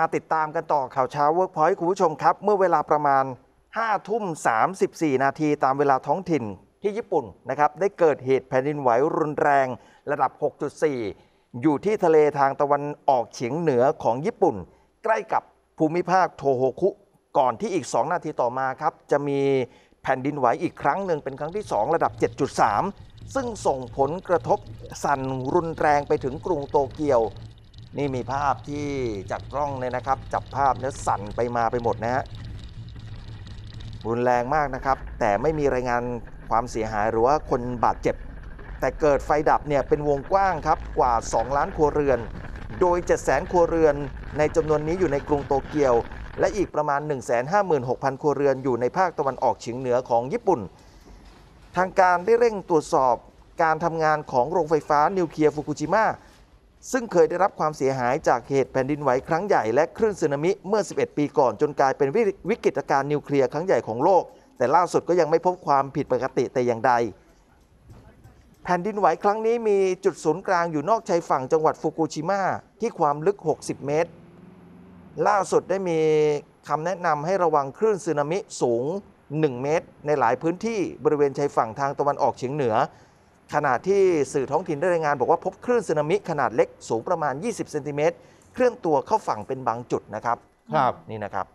มาติดตามกันต่อข่าวเช้า Workpoint คุณผู้ชมครับ เมื่อเวลาประมาณ 5 ทุ่ม 34 นาทีตามเวลาท้องถิ่นที่ญี่ปุ่นนะครับ ได้เกิดเหตุแผ่นดินไหวรุนแรงระดับ 6.4 อยู่ที่ทะเลทางตะวันออกเฉียงเหนือของญี่ปุ่น ใกล้กับภูมิภาคโทโฮคุ ก่อนที่อีก 2 นาทีต่อมาครับ จะมีแผ่นดินไหวอีกครั้งหนึ่งเป็นครั้งที่ 2 ระดับ 7.3 ซึ่งส่งผลกระทบสั่นรุนแรงไปถึงกรุงโตเกียว นี่มีภาพที่จากกล้องเนี่ยนะครับ จับภาพแล้วสั่นไปมาไปหมดนะฮะรุนแรงมากนะครับ แต่ไม่มีรายงานความเสียหายหรือว่าคนบาดเจ็บ แต่เกิดไฟดับเนี่ยเป็นวงกว้างครับกว่า 2 ล้านครัวเรือน โดย 7 0 0 0 0 0 ครัวเรือนในจำนวนนี้อยู่ในกรุงโตเกียว และอีกประมาณ 156,000 ครัวเรือนอยู่ในภาคตะวันออกเฉียงเหนือของญี่ปุ่น ทางการได้เร่งตรวจสอบการทำงานของโรงไฟฟ้านิวเคลียร์ฟุกุชิมะ ซึ่งเคยได้รับความเสียหายจากเหตุแผ่นดินไหวครั้งใหญ่และคลื่นสึนามิเมื่อ 11 ปีก่อน จนกลายเป็นวิวิกฤตการณ์นิวเคลียร์ครั้งใหญ่ของโลก แต่ล่าสุดก็ยังไม่พบความผิดปกติแต่อย่างใด แผ่นดินไหวครั้งนี้มีจุดศูนย์กลางอยู่นอกชายฝั่งจังหวัดฟุกุชิมะที่ความลึก 60 เมตร ล่าสุดได้มีคำแนะนำให้ระวังคลื่นสึนามิสูง 1 เมตร ในหลายพื้นที่บริเวณชายฝั่งทางตะวันออกเฉียงเหนือ ขณะที่สื่อท้องถิ่นได้รายงาน บอกว่าพบคลื่นสึนามิขนาดเล็กสูงประมาณ 20 เซนติเมตรเคลื่อนตัวเข้าฝั่งเป็นบางจุดนะครับ ครับ นี่นะครับ